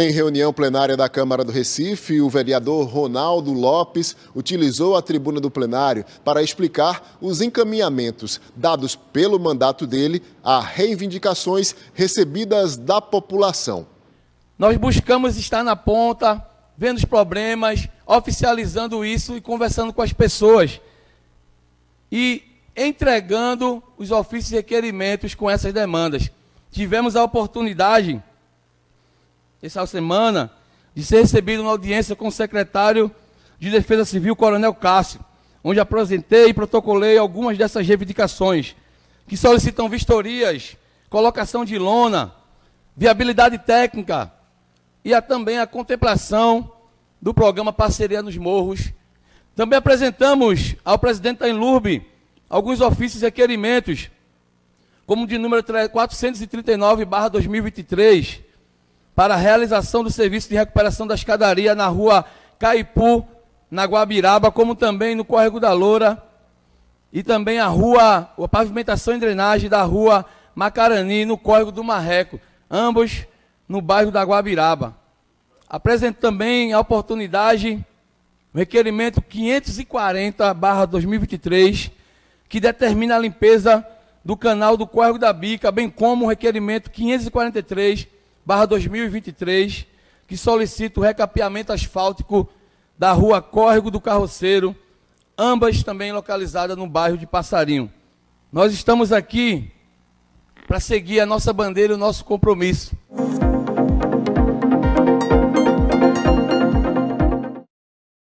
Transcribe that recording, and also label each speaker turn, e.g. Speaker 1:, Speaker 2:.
Speaker 1: Em reunião plenária da Câmara do Recife, o vereador Ronaldo Lopes utilizou a tribuna do plenário para explicar os encaminhamentos dados pelo mandato dele a reivindicações recebidas da população.
Speaker 2: Nós buscamos estar na ponta, vendo os problemas, oficializando isso e conversando com as pessoas. E entregando os ofícios e requerimentos com essas demandas. Tivemos a oportunidade essa semana, de ser recebido uma audiência com o secretário de Defesa Civil, Coronel Cássio, onde apresentei e protocolei algumas dessas reivindicações, que solicitam vistorias, colocação de lona, viabilidade técnica e a, também a contemplação do programa Parceria nos Morros. Também apresentamos ao presidente da Enlurbe alguns ofícios e requerimentos, como de número 439-2023, para a realização do serviço de recuperação da escadaria na rua Caipu, na Guabiraba, como também no Córrego da Loura, e também a rua, a pavimentação e drenagem da rua Macarani, no Córrego do Marreco, ambos no bairro da Guabiraba. Apresento também a oportunidade, o requerimento 540-2023, que determina a limpeza do canal do Córrego da Bica, bem como o requerimento 543 barra 2023, que solicita o recapeamento asfáltico da rua Córrego do Carroceiro, ambas também localizadas no bairro de Passarinho. Nós estamos aqui para seguir a nossa bandeira e o nosso compromisso.